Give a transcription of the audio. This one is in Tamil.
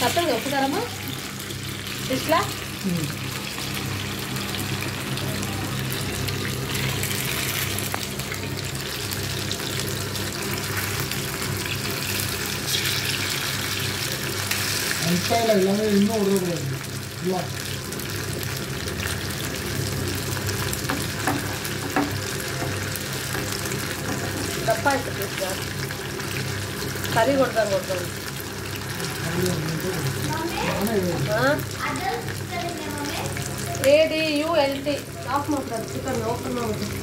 తప్పదు ఒప్పుతారమ్మా ఇట్లా அல்பாயில் எல்லாமே இன்னும் உதவக்கூடாது இல்லை தப்பாக இருக்குது சார் கறி கொடுத்தாங்க கொடுத்தாங்க A D U L T off ಮಾಡ್ತಾರೆ. ಚಿಕನ್ ಓಪನ್ ಮಾಡ್ತಾರೆ